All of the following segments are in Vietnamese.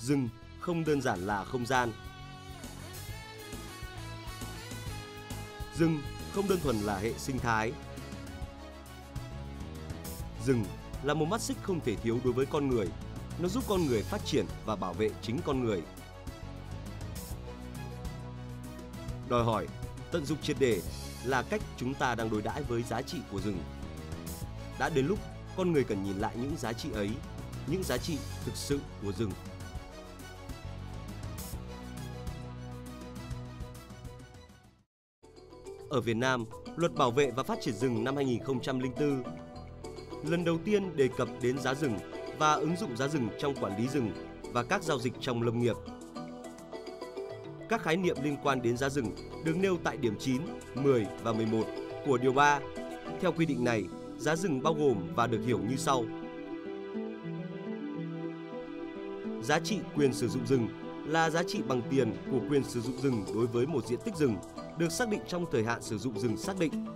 rừng không đơn giản là không gian. Rừng không đơn thuần là hệ sinh thái. Rừng là một mắt xích không thể thiếu đối với con người. Nó giúp con người phát triển và bảo vệ chính con người. Đòi hỏi tận dụng triệt để là cách chúng ta đang đối đãi với giá trị của rừng. Đã đến lúc con người cần nhìn lại những giá trị ấy, những giá trị thực sự của rừng. Ở Việt Nam, Luật Bảo vệ và Phát triển rừng năm 2004 lần đầu tiên đề cập đến giá rừng và ứng dụng giá rừng trong quản lý rừng và các giao dịch trong lâm nghiệp. Các khái niệm liên quan đến giá rừng được nêu tại điểm 9, 10 và 11 của Điều 3. Theo quy định này, giá rừng bao gồm và được hiểu như sau. Giá trị quyền sử dụng rừng là giá trị bằng tiền của quyền sử dụng rừng đối với một diện tích rừng được xác định trong thời hạn sử dụng rừng xác định.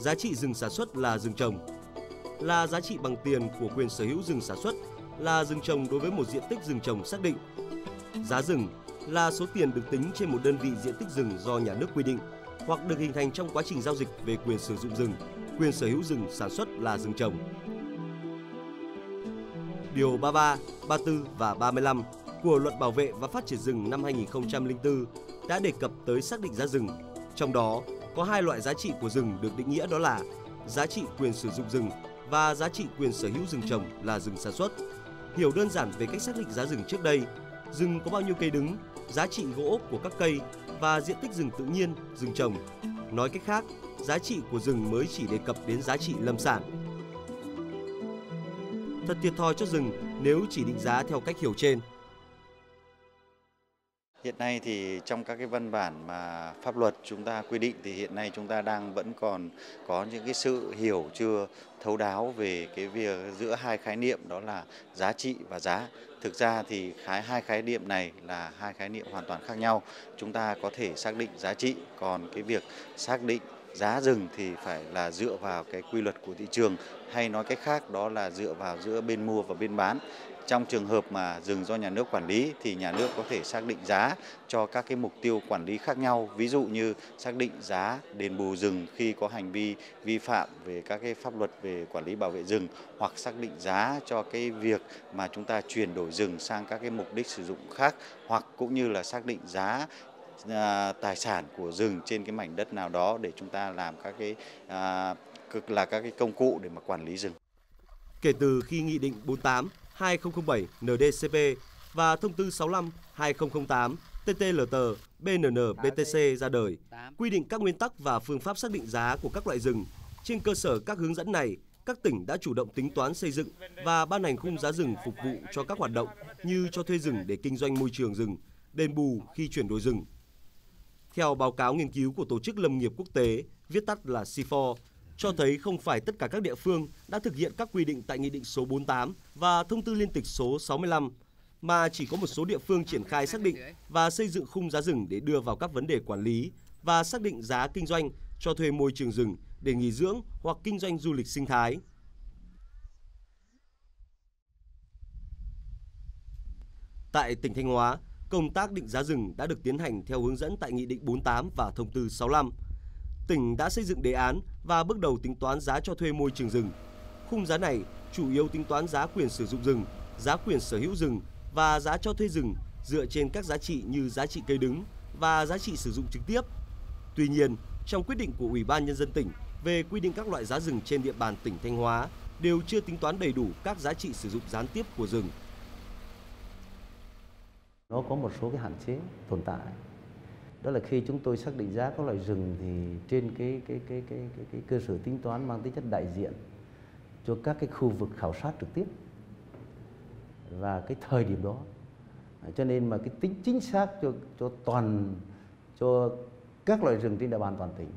Giá trị rừng sản xuất là rừng trồng, là giá trị bằng tiền của quyền sở hữu rừng sản xuất là rừng trồng đối với một diện tích rừng trồng xác định. Giá rừng là số tiền được tính trên một đơn vị diện tích rừng do nhà nước quy định hoặc được hình thành trong quá trình giao dịch về quyền sử dụng rừng, quyền sở hữu rừng sản xuất là rừng trồng. Điều 33, 34 và 35 của Luật Bảo vệ và Phát triển rừng năm 2004 đã đề cập tới xác định giá rừng. Trong đó có hai loại giá trị của rừng được định nghĩa đó là giá trị quyền sử dụng rừng và giá trị quyền sở hữu rừng trồng là rừng sản xuất. Hiểu đơn giản về cách xác định giá rừng trước đây, rừng có bao nhiêu cây đứng, giá trị gỗ của các cây và diện tích rừng tự nhiên, rừng trồng. Nói cách khác, giá trị của rừng mới chỉ đề cập đến giá trị lâm sản. Thật thiệt thòi cho rừng nếu chỉ định giá theo cách hiểu trên. Hiện nay thì trong các cái văn bản mà pháp luật chúng ta quy định thì hiện nay chúng ta đang vẫn còn có những cái sự hiểu, chưa thấu đáo về cái việc giữa hai khái niệm, đó là giá trị và giá. Thực ra thì khái, hai khái niệm này là hai khái niệm hoàn toàn khác nhau. Chúng ta có thể xác định giá trị, còn cái việc xác định giá rừng thì phải là dựa vào cái quy luật của thị trường, hay nói cách khác đó là dựa vào giữa bên mua và bên bán trong trường hợp mà rừng do nhà nước quản lý thì nhà nước có thể xác định giá cho các cái mục tiêu quản lý khác nhau. Ví dụ như xác định giá đền bù rừng khi có hành vi vi phạm về các cái pháp luật về quản lý bảo vệ rừng hoặc xác định giá cho cái việc mà chúng ta chuyển đổi rừng sang các cái mục đích sử dụng khác hoặc cũng như là xác định giá à, tài sản của rừng trên cái mảnh đất nào đó để chúng ta làm các cái à, cực là các cái công cụ để mà quản lý rừng. Kể từ khi Nghị định 48 2007 NDCP và Thông tư 65 2008 TTLT BNN BTC ra đời, quy định các nguyên tắc và phương pháp xác định giá của các loại rừng. Trên cơ sở các hướng dẫn này, các tỉnh đã chủ động tính toán xây dựng và ban hành khung giá rừng phục vụ cho các hoạt động như cho thuê rừng để kinh doanh môi trường rừng, đền bù khi chuyển đổi rừng. Theo báo cáo nghiên cứu của Tổ chức Lâm nghiệp Quốc tế, viết tắt là CIFOR, cho thấy không phải tất cả các địa phương đã thực hiện các quy định tại Nghị định số 48 và Thông tư liên tịch số 65, mà chỉ có một số địa phương triển khai xác định và xây dựng khung giá rừng để đưa vào các vấn đề quản lý và xác định giá kinh doanh cho thuê môi trường rừng để nghỉ dưỡng hoặc kinh doanh du lịch sinh thái. Tại tỉnh Thanh Hóa, công tác định giá rừng đã được tiến hành theo hướng dẫn tại Nghị định 48 và Thông tư 65 tỉnh đã xây dựng đề án và bước đầu tính toán giá cho thuê môi trường rừng. Khung giá này chủ yếu tính toán giá quyền sử dụng rừng, giá quyền sở hữu rừng và giá cho thuê rừng dựa trên các giá trị như giá trị cây đứng và giá trị sử dụng trực tiếp. Tuy nhiên, trong quyết định của Ủy ban Nhân dân tỉnh về quy định các loại giá rừng trên địa bàn tỉnh Thanh Hóa đều chưa tính toán đầy đủ các giá trị sử dụng gián tiếp của rừng. Nó có một số cái hạn chế tồn tại đó là khi chúng tôi xác định giá các loại rừng thì trên cái cái cái cái cái, cái cơ sở tính toán mang tính chất đại diện cho các cái khu vực khảo sát trực tiếp và cái thời điểm đó. Cho nên mà cái tính chính xác cho cho toàn cho các loại rừng trên địa bàn toàn tỉnh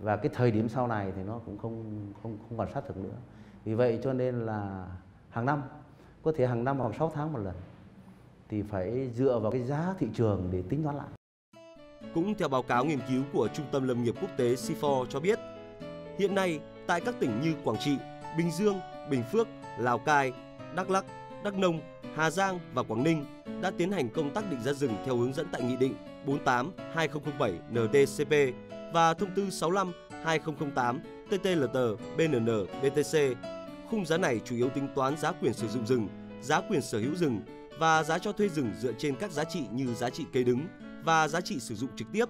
và cái thời điểm sau này thì nó cũng không không không còn sát thực nữa. Vì vậy cho nên là hàng năm có thể hàng năm hoặc 6 tháng một lần thì phải dựa vào cái giá thị trường để tính toán lại cũng theo báo cáo nghiên cứu của Trung tâm Lâm nghiệp Quốc tế CIFOR cho biết, hiện nay tại các tỉnh như Quảng Trị, Bình Dương, Bình Phước, Lào Cai, Đắk Lắk, Đắk Nông, Hà Giang và Quảng Ninh đã tiến hành công tác định giá rừng theo hướng dẫn tại Nghị định 48/2007 NDCP và Thông tư 65/2008 TTLT BNN BTC. Khung giá này chủ yếu tính toán giá quyền sử dụng rừng, giá quyền sở hữu rừng và giá cho thuê rừng dựa trên các giá trị như giá trị cây đứng và giá trị sử dụng trực tiếp.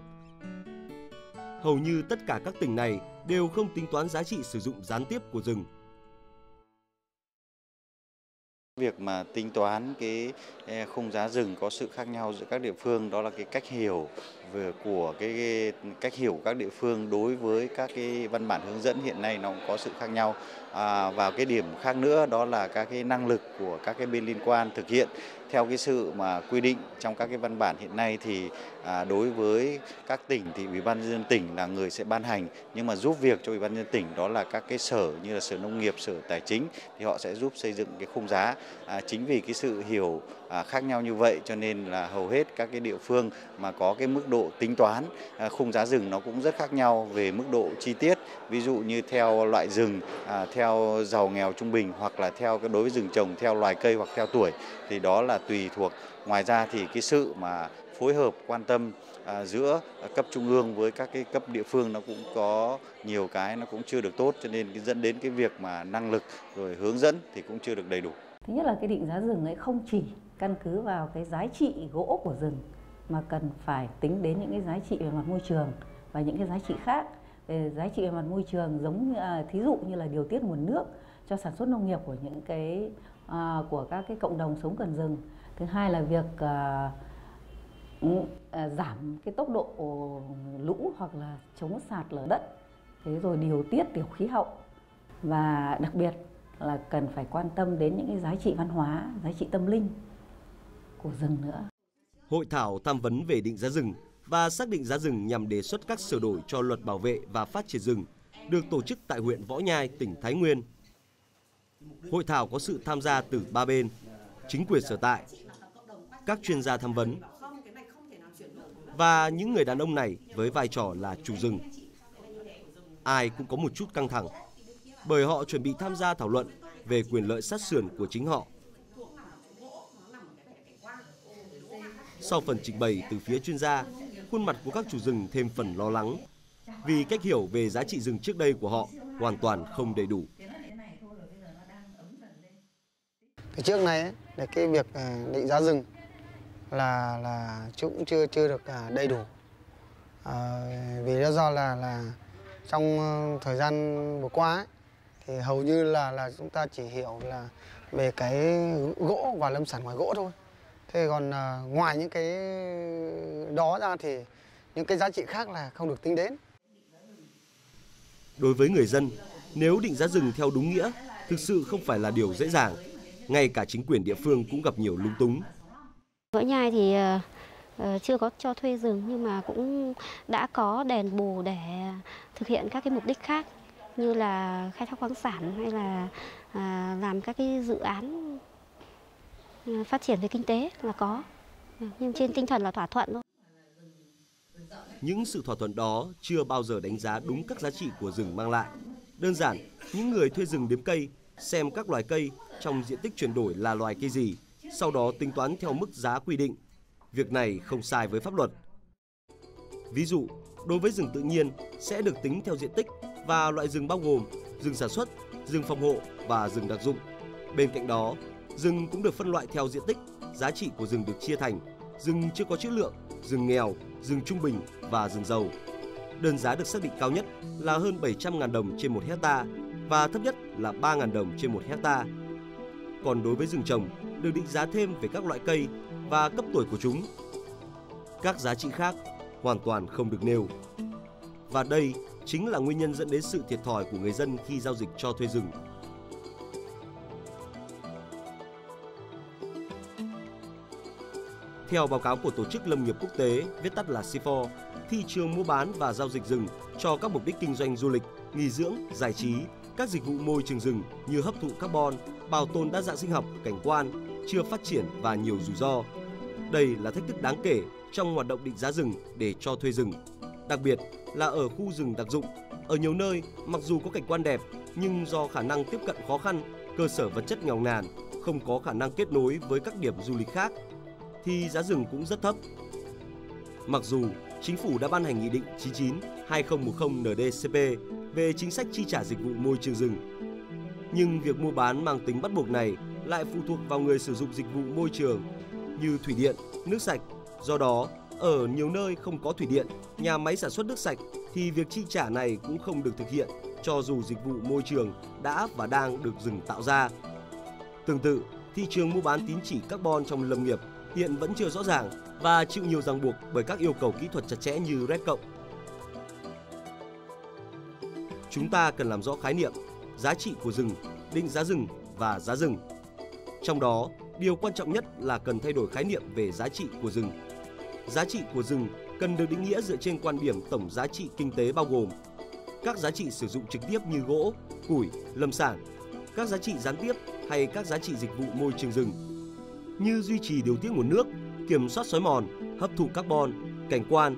Hầu như tất cả các tỉnh này đều không tính toán giá trị sử dụng gián tiếp của rừng. Việc mà tính toán cái eh, khung giá rừng có sự khác nhau giữa các địa phương đó là cái cách hiểu vừa của cái cách hiểu các địa phương đối với các cái văn bản hướng dẫn hiện nay nó cũng có sự khác nhau. À, và cái điểm khác nữa đó là các cái năng lực của các cái bên liên quan thực hiện theo cái sự mà quy định trong các cái văn bản hiện nay thì à, đối với các tỉnh thì ủy ban nhân dân tỉnh là người sẽ ban hành nhưng mà giúp việc cho ủy ban nhân dân tỉnh đó là các cái sở như là sở nông nghiệp sở tài chính thì họ sẽ giúp xây dựng cái khung giá à, chính vì cái sự hiểu À, khác nhau như vậy cho nên là hầu hết các cái địa phương mà có cái mức độ tính toán à, khung giá rừng nó cũng rất khác nhau về mức độ chi tiết ví dụ như theo loại rừng à, theo giàu nghèo trung bình hoặc là theo cái đối với rừng trồng theo loài cây hoặc theo tuổi thì đó là tùy thuộc ngoài ra thì cái sự mà phối hợp quan tâm à, giữa cấp trung ương với các cái cấp địa phương nó cũng có nhiều cái nó cũng chưa được tốt cho nên dẫn đến cái việc mà năng lực rồi hướng dẫn thì cũng chưa được đầy đủ. Thứ nhất là cái định giá rừng ấy không chỉ căn cứ vào cái giá trị gỗ của rừng mà cần phải tính đến những cái giá trị về mặt môi trường và những cái giá trị khác. Về giá trị về mặt môi trường giống như à, thí dụ như là điều tiết nguồn nước cho sản xuất nông nghiệp của những cái à, của các cái cộng đồng sống gần rừng. Thứ hai là việc à, ừ, à, giảm cái tốc độ lũ hoặc là chống sạt lở đất. Thế rồi điều tiết tiểu khí hậu. Và đặc biệt là cần phải quan tâm đến những cái giá trị văn hóa giá trị tâm linh của rừng nữa Hội thảo tham vấn về định giá rừng và xác định giá rừng nhằm đề xuất các sửa đổi cho luật bảo vệ và phát triển rừng được tổ chức tại huyện Võ Nhai, tỉnh Thái Nguyên. Hội thảo có sự tham gia từ ba bên, chính quyền sở tại, các chuyên gia tham vấn và những người đàn ông này với vai trò là chủ rừng. Ai cũng có một chút căng thẳng bởi họ chuẩn bị tham gia thảo luận về quyền lợi sát sườn của chính họ. Sau phần trình bày từ phía chuyên gia, khuôn mặt của các chủ rừng thêm phần lo lắng. Vì cách hiểu về giá trị rừng trước đây của họ hoàn toàn không đầy đủ. Từ trước này là cái việc à, định giá rừng là là cũng chưa chưa được à, đầy đủ. À, vì lý do là là trong ờ, thời gian vừa qua ấy, thì hầu như là là chúng ta chỉ hiểu là về cái gỗ và lâm sản ngoài gỗ thôi thế còn à, ngoài những cái đó ra thì những cái giá trị khác là không được tính đến Đối với người dân, nếu định giá rừng theo đúng nghĩa, thực sự không phải là điều dễ dàng. Ngay cả chính quyền địa phương cũng gặp nhiều lung túng. Võ Nhai thì uh, chưa có cho thuê rừng nhưng mà cũng đã có đền bù để thực hiện các cái mục đích khác như là khai thác khoáng sản hay là uh, làm các cái dự án Ừ, phát triển về kinh tế là có ừ, nhưng trên tinh thần là thỏa thuận thôi. Những sự thỏa thuận đó chưa bao giờ đánh giá đúng các giá trị của rừng mang lại. Đơn giản, những người thuê rừng đếm cây, xem các loài cây trong diện tích chuyển đổi là loài cây gì, sau đó tính toán theo mức giá quy định. Việc này không sai với pháp luật. Ví dụ, đối với rừng tự nhiên sẽ được tính theo diện tích và loại rừng bao gồm rừng sản xuất, rừng phòng hộ và rừng đặc dụng. Bên cạnh đó, rừng cũng được phân loại theo diện tích, giá trị của rừng được chia thành rừng chưa có chữ lượng, rừng nghèo, rừng trung bình và rừng giàu. Đơn giá được xác định cao nhất là hơn 700.000 đồng trên 1 hecta và thấp nhất là 3.000 đồng trên 1 hecta. Còn đối với rừng trồng, được định giá thêm về các loại cây và cấp tuổi của chúng. Các giá trị khác hoàn toàn không được nêu. Và đây chính là nguyên nhân dẫn đến sự thiệt thòi của người dân khi giao dịch cho thuê rừng. Theo báo cáo của Tổ chức Lâm nghiệp Quốc tế, viết tắt là CIFOR, thị trường mua bán và giao dịch rừng cho các mục đích kinh doanh du lịch, nghỉ dưỡng, giải trí, các dịch vụ môi trường rừng như hấp thụ carbon, bảo tồn đa dạng sinh học, cảnh quan chưa phát triển và nhiều rủi ro. Đây là thách thức đáng kể trong hoạt động định giá rừng để cho thuê rừng. Đặc biệt là ở khu rừng đặc dụng, ở nhiều nơi mặc dù có cảnh quan đẹp nhưng do khả năng tiếp cận khó khăn, cơ sở vật chất nghèo nàn, không có khả năng kết nối với các điểm du lịch khác thì giá rừng cũng rất thấp. Mặc dù Chính phủ đã ban hành Nghị định 99-2010 NDCP về chính sách chi trả dịch vụ môi trường rừng. Nhưng việc mua bán mang tính bắt buộc này lại phụ thuộc vào người sử dụng dịch vụ môi trường như thủy điện, nước sạch. Do đó, ở nhiều nơi không có thủy điện, nhà máy sản xuất nước sạch thì việc chi trả này cũng không được thực hiện cho dù dịch vụ môi trường đã và đang được rừng tạo ra. Tương tự, thị trường mua bán tín chỉ carbon trong lâm nghiệp hiện vẫn chưa rõ ràng và chịu nhiều ràng buộc bởi các yêu cầu kỹ thuật chặt chẽ như RED cộng. Chúng ta cần làm rõ khái niệm, giá trị của rừng, định giá rừng và giá rừng. Trong đó, điều quan trọng nhất là cần thay đổi khái niệm về giá trị của rừng. Giá trị của rừng cần được định nghĩa dựa trên quan điểm tổng giá trị kinh tế bao gồm các giá trị sử dụng trực tiếp như gỗ, củi, lâm sản, các giá trị gián tiếp hay các giá trị dịch vụ môi trường rừng như duy trì điều tiết nguồn nước, kiểm soát xói mòn, hấp thụ carbon, cảnh quan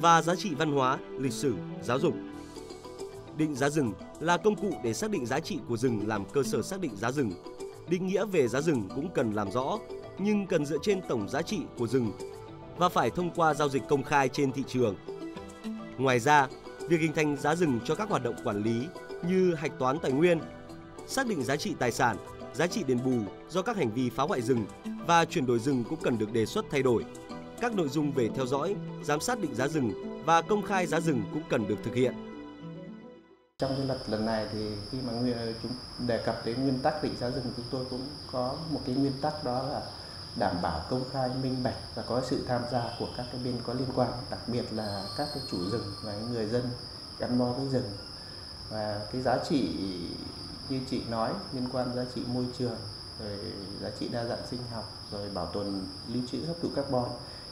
và giá trị văn hóa, lịch sử, giáo dục. Định giá rừng là công cụ để xác định giá trị của rừng làm cơ sở xác định giá rừng. Định nghĩa về giá rừng cũng cần làm rõ, nhưng cần dựa trên tổng giá trị của rừng và phải thông qua giao dịch công khai trên thị trường. Ngoài ra, việc hình thành giá rừng cho các hoạt động quản lý như hạch toán tài nguyên, xác định giá trị tài sản, giá trị đền bù do các hành vi phá hoại rừng và chuyển đổi rừng cũng cần được đề xuất thay đổi. Các nội dung về theo dõi, giám sát định giá rừng và công khai giá rừng cũng cần được thực hiện. Trong cái luật lần này thì khi mà chúng đề cập đến nguyên tắc định giá rừng chúng tôi cũng có một cái nguyên tắc đó là đảm bảo công khai minh bạch và có sự tham gia của các cái bên có liên quan đặc biệt là các cái chủ rừng và người dân gắn bó với rừng và cái giá trị như chị nói, liên quan giá trị môi trường, rồi giá trị đa dạng sinh học, rồi bảo tồn lưu trữ hấp thụ carbon,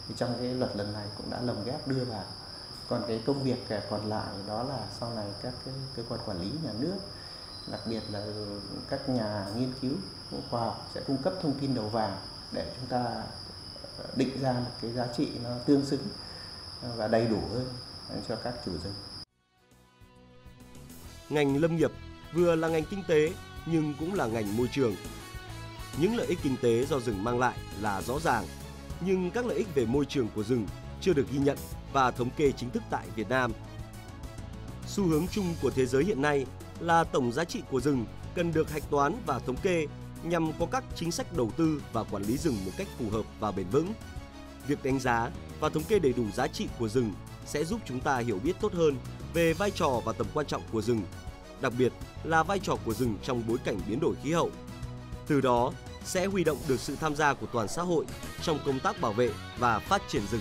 thì trong cái luật lần này cũng đã lồng ghép đưa vào còn cái công việc còn lại đó là sau này các cái cơ quan quản lý nhà nước, đặc biệt là các nhà nghiên cứu khoa học sẽ cung cấp thông tin đầu vào để chúng ta ờ, định ra một cái giá trị nó tương xứng ờ, và đầy đủ hơn cho các chủ rừng. Ngành lâm nghiệp vừa là ngành kinh tế nhưng cũng là ngành môi trường. Những lợi ích kinh tế do rừng mang lại là rõ ràng, nhưng các lợi ích về môi trường của rừng chưa được ghi nhận và thống kê chính thức tại Việt Nam. Xu hướng chung của thế giới hiện nay là tổng giá trị của rừng cần được hạch toán và thống kê nhằm có các chính sách đầu tư và quản lý rừng một cách phù hợp và bền vững. Việc đánh giá và thống kê đầy đủ giá trị của rừng sẽ giúp chúng ta hiểu biết tốt hơn về vai trò và tầm quan trọng của rừng, đặc biệt là vai trò của rừng trong bối cảnh biến đổi khí hậu. Từ đó, sẽ huy động được sự tham gia của toàn xã hội trong công tác bảo vệ và phát triển rừng